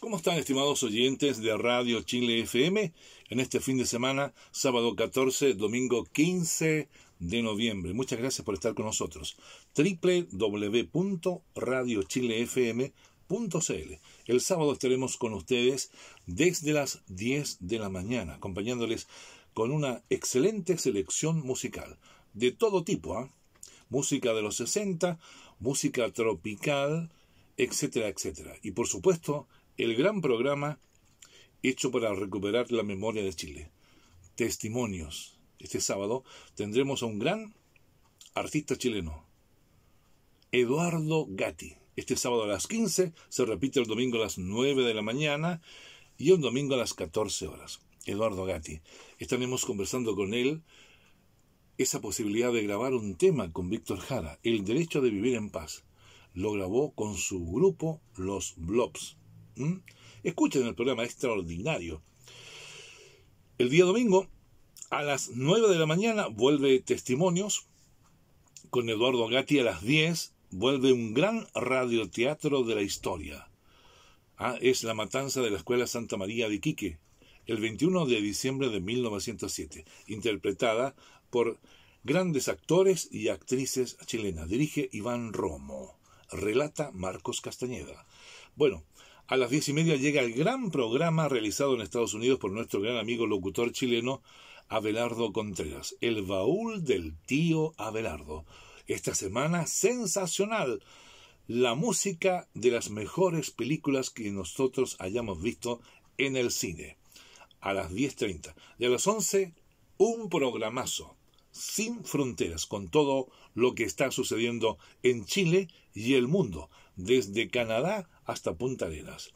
¿Cómo están estimados oyentes de Radio Chile FM en este fin de semana, sábado 14, domingo 15 de noviembre? Muchas gracias por estar con nosotros. www.radiochilefm.cl El sábado estaremos con ustedes desde las 10 de la mañana, acompañándoles con una excelente selección musical de todo tipo, ¿ah? música de los 60, música tropical, etcétera, etcétera. Y por supuesto, el gran programa hecho para recuperar la memoria de Chile. Testimonios. Este sábado tendremos a un gran artista chileno, Eduardo Gatti. Este sábado a las 15 se repite el domingo a las 9 de la mañana y el domingo a las 14 horas. Eduardo Gatti. Estaremos conversando con él esa posibilidad de grabar un tema con Víctor Jara, El derecho de vivir en paz. Lo grabó con su grupo Los Blobs. ¿Mm? Escuchen el programa extraordinario. El día domingo, a las 9 de la mañana, vuelve Testimonios. Con Eduardo Gatti a las 10 vuelve un gran radioteatro de la historia. Ah, es La Matanza de la Escuela Santa María de Iquique, el 21 de diciembre de 1907, interpretada por grandes actores y actrices chilenas. Dirige Iván Romo. Relata Marcos Castañeda. Bueno, a las diez y media llega el gran programa realizado en Estados Unidos por nuestro gran amigo locutor chileno Abelardo Contreras, El baúl del tío Abelardo. Esta semana sensacional. La música de las mejores películas que nosotros hayamos visto en el cine. A las 10.30. Y a las 11, un programazo. Sin fronteras, con todo lo que está sucediendo en Chile y el mundo, desde Canadá hasta Punta Arenas.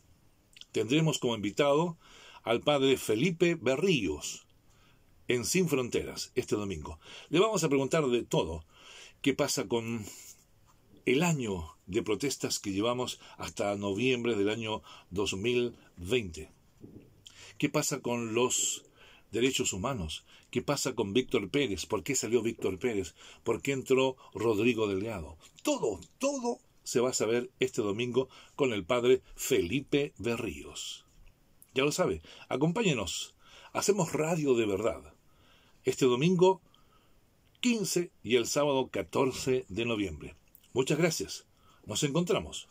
Tendremos como invitado al padre Felipe Berríos en Sin Fronteras este domingo. Le vamos a preguntar de todo. ¿Qué pasa con el año de protestas que llevamos hasta noviembre del año 2020? ¿Qué pasa con los derechos humanos? ¿Qué pasa con Víctor Pérez? ¿Por qué salió Víctor Pérez? ¿Por qué entró Rodrigo Delgado? Todo, todo se va a saber este domingo con el padre Felipe Berríos. Ya lo sabe, acompáñenos. Hacemos radio de verdad. Este domingo 15 y el sábado 14 de noviembre. Muchas gracias. Nos encontramos.